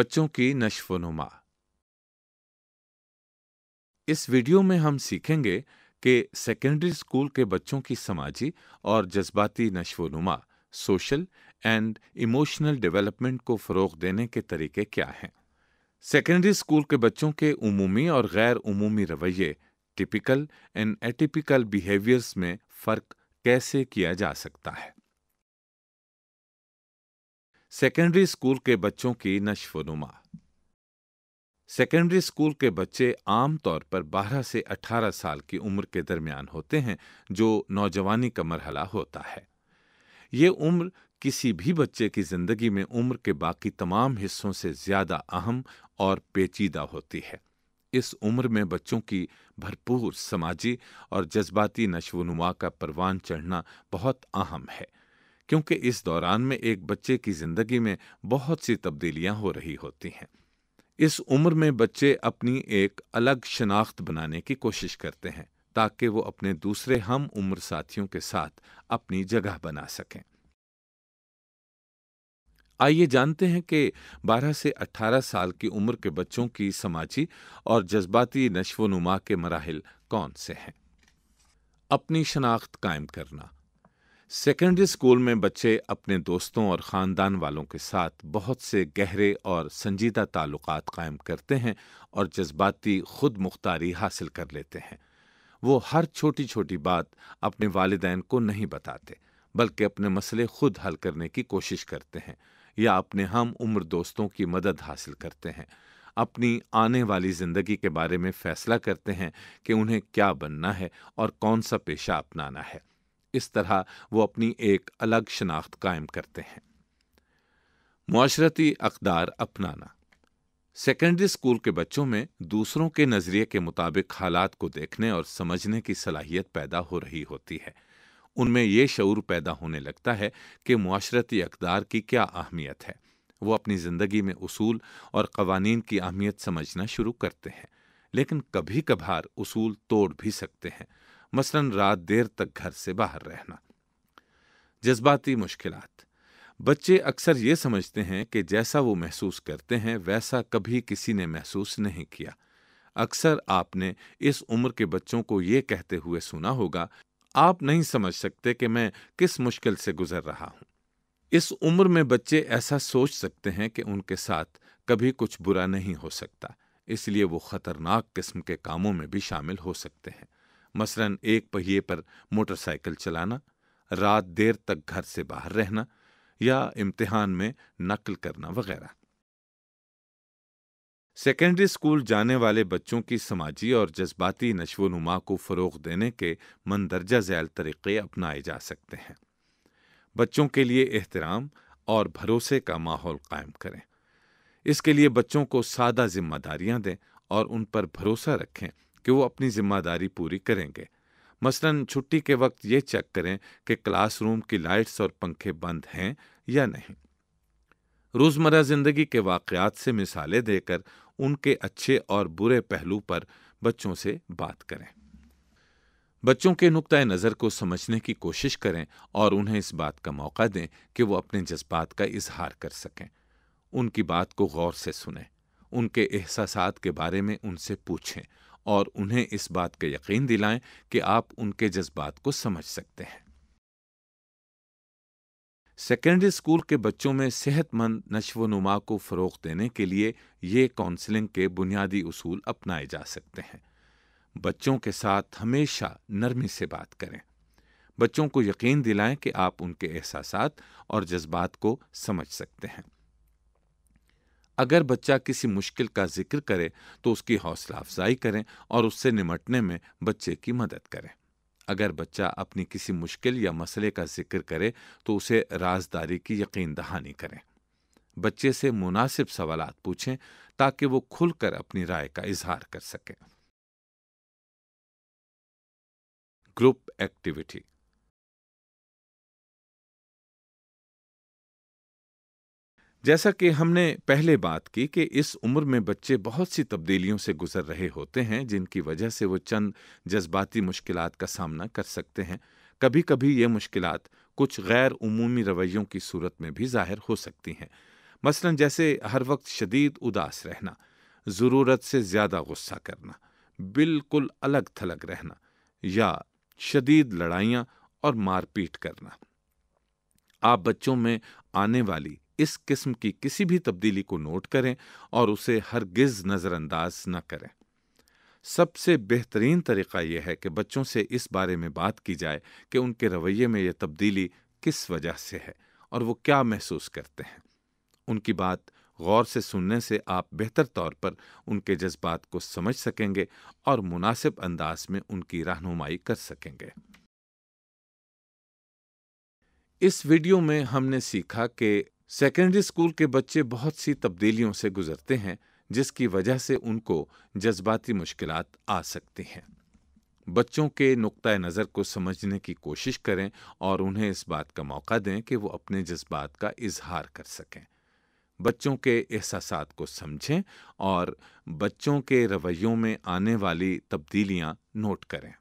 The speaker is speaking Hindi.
बच्चों की नशवनुमा। इस वीडियो में हम सीखेंगे कि सेकेंडरी स्कूल के बच्चों की समाजी और जज्बाती नशवनुमा सोशल एंड इमोशनल डेवलपमेंट को फ़रोग देने के तरीके क्या हैं। सेकेंडरी स्कूल के बच्चों के उमूमी और गैर उमूमी रवैये टिपिकल एंड एटिपिकल बिहेवियर्स में फ़र्क कैसे किया जा सकता है? सेकेंडरी स्कूल के बच्चों की नशवनुमा। सेकेंडरी स्कूल के बच्चे आम तौर पर 12 से 18 साल की उम्र के दरमियान होते हैं, जो नौजवानी का मरहला होता है। ये उम्र किसी भी बच्चे की ज़िंदगी में उम्र के बाकी तमाम हिस्सों से ज़्यादा अहम और पेचीदा होती है। इस उम्र में बच्चों की भरपूर समाजी और जज्बाती नशवनुमा का परवान चढ़ना बहुत अहम है। क्योंकि इस दौरान में एक बच्चे की ज़िंदगी में बहुत सी तब्दीलियाँ हो रही होती हैं। इस उम्र में बच्चे अपनी एक अलग शनाख्त बनाने की कोशिश करते हैं, ताकि वो अपने दूसरे हम उम्र साथियों के साथ अपनी जगह बना सकें। आइए जानते हैं कि 12 से 18 साल की उम्र के बच्चों की समाजी और जज्बाती नशवनुमा के मराहल कौन से हैं? अपनी शनाख्त कायम करना सेकेंडरी स्कूल में बच्चे अपने दोस्तों और ख़ानदान वालों के साथ बहुत से गहरे और संजीदा ताल्लुकात कायम करते हैं और जज्बाती खुद मुख्तारी हासिल कर लेते हैं। वो हर छोटी छोटी बात अपने वालदेन को नहीं बताते, बल्कि अपने मसले खुद हल करने की कोशिश करते हैं या अपने हम उम्र दोस्तों की मदद हासिल करते हैं। अपनी आने वाली ज़िंदगी के बारे में फ़ैसला करते हैं कि उन्हें क्या बनना है और कौन सा पेशा अपनाना है। इस तरह वो अपनी एक अलग शनाख्त कायम करते हैं। मुआशरती अकदार अपनाना। सेकेंडरी स्कूल के बच्चों में दूसरों के नज़रिए के मुताबिक हालात को देखने और समझने की सलाहियत पैदा हो रही होती है। उनमें यह शूर पैदा होने लगता है कि मुआशरती अकदार की क्या अहमियत है। वो अपनी ज़िंदगी में उसूल और कवानीन की अहमियत समझना शुरू करते हैं, लेकिन कभी कभार उसूल तोड़ भी सकते हैं। मसलन रात देर तक घर से बाहर रहना। जज्बाती मुश्किलात। बच्चे अक्सर ये समझते हैं कि जैसा वो महसूस करते हैं, वैसा कभी किसी ने महसूस नहीं किया। अक्सर आपने इस उम्र के बच्चों को ये कहते हुए सुना होगा, आप नहीं समझ सकते कि मैं किस मुश्किल से गुजर रहा हूँ। इस उम्र में बच्चे ऐसा सोच सकते हैं कि उनके साथ कभी कुछ बुरा नहीं हो सकता, इसलिए वो खतरनाक किस्म के कामों में भी शामिल हो सकते हैं। मसलन एक पहिए पर मोटरसाइकिल चलाना, रात देर तक घर से बाहर रहना या इम्तिहान में नकल करना वगैरह। सेकेंडरी स्कूल जाने वाले बच्चों की समाजी और जज्बाती नशोनुमा को फ़रोग देने के मंदरजा झैल तरीक़े अपनाए जा सकते हैं। बच्चों के लिए एहतराम और भरोसे का माहौल कायम करें। इसके लिए बच्चों को सादा जिम्मेदारियाँ दें और उन पर भरोसा रखें। कि वो अपनी ज़िम्मेदारी पूरी करेंगे। मसलन, छुट्टी के वक्त ये चेक करें कि क्लासरूम की लाइट्स और पंखे बंद हैं या नहीं। रोज़मर्रा ज़िंदगी के वाक़यात से मिसालें देकर उनके अच्छे और बुरे पहलू पर बच्चों से बात करें। बच्चों के नुक़ नज़र को समझने की कोशिश करें और उन्हें इस बात का मौका दें कि वो अपने जज्बात का इजहार कर सकें। उनकी बात को गौर से सुनें। उनके एहसास के बारे में उनसे पूछें। और उन्हें इस बात का यकीन दिलाएँ कि आप उनके जज्बात को समझ सकते हैं। सेकेंडरी स्कूल के बच्चों में सेहतमंद नशव नुमा को फ़रोग देने के लिए ये काउंसलिंग के बुनियादी उसूल अपनाए जा सकते हैं। बच्चों के साथ हमेशा नरमी से बात करें। बच्चों को यकीन दिलाएँ कि आप उनके एहसास और जज्बात को समझ सकते हैं। अगर बच्चा किसी मुश्किल का ज़िक्र करे तो उसकी हौसला अफजाई करें और उससे निमटने में बच्चे की मदद करें। अगर बच्चा अपनी किसी मुश्किल या मसले का ज़िक्र करे तो उसे राजदारी की यकीन दहानी करें। बच्चे से मुनासिब सवाल पूछें, ताकि वो खुलकर अपनी राय का इजहार कर सके। ग्रुप एक्टिविटी जैसा कि हमने पहले बात की कि इस उम्र में बच्चे बहुत सी तब्दीलियों से गुजर रहे होते हैं, जिनकी वजह से वो चंद जज्बाती मुश्किल का सामना कर सकते हैं। कभी कभी ये मुश्किल कुछ गैर उमूमी रवैयों की सूरत में भी ज़ाहिर हो सकती हैं। मसलन जैसे हर वक्त शदीद उदास रहना, ज़रूरत से ज़्यादा गुस्सा करना, बिल्कुल अलग थलग रहना, या शदीद लड़ाइयाँ और मारपीट करना। आप बच्चों में आने वाली इस किस्म की किसी भी तब्दीली को नोट करें और उसे हर गिज नज़रअंदाज न करें। सबसे बेहतरीन तरीका यह है कि बच्चों से इस बारे में बात की जाए कि उनके रवैये में यह तब्दीली किस वजह से है और वो क्या महसूस करते हैं। उनकी बात गौर से सुनने से आप बेहतर तौर पर उनके जज्बात को समझ सकेंगे और मुनासिब अंदाज में उनकी रहनुमाई कर सकेंगे। इस वीडियो में हमने सीखा कि सेकेंडरी स्कूल के बच्चे बहुत सी तब्दीलियों से गुजरते हैं, जिसकी वजह से उनको जज्बाती मुश्किल आ सकती हैं। बच्चों के नुक़ नज़र को समझने की कोशिश करें और उन्हें इस बात का मौका दें कि वो अपने जज्बात का इजहार कर सकें। बच्चों के एहसास को समझें और बच्चों के रवैयों में आने वाली तब्दीलियाँ नोट करें।